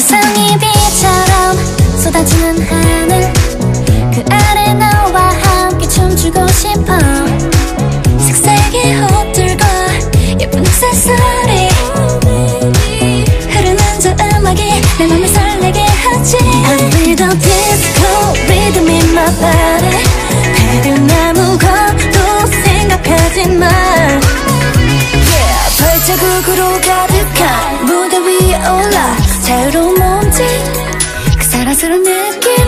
세상이 비처럼 쏟아지는 하늘. 그 아래 너와 함께 춤추고 싶어. 색색의 옷들과 예쁜 흑색 소리. 흐르는 저 음악이 내 맘을 설레 사랑스러운 느낌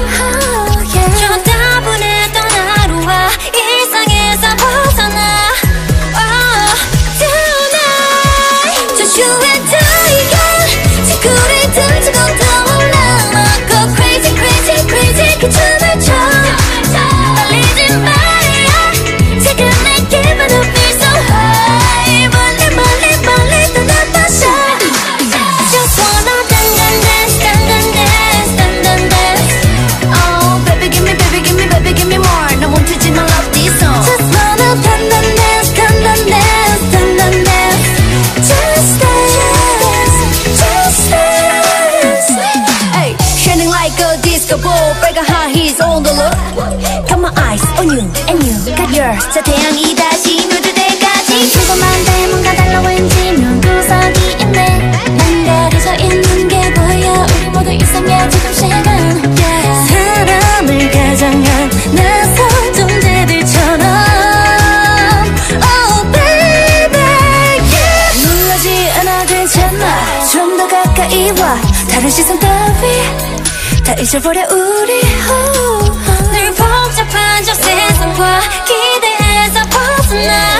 ball 빨간 high heels on the look Got my eyes on you and you got yours 저 태양이 다시 누들 때까지. 궁금한데 뭔가 달라 왠지 묘구석이 있네. 한가려져 있는 게 보여. 우리 모두 이상해 지금 시간. 사람을 가장한 낯선 존재들처럼. Oh baby yeah. 놀라지 않아 괜찮아 좀 더 가까이 와. 다른 시선 따위 다 잊어버려 우리 oh. 늘 복잡한 저 세상과 기대에서 벗어나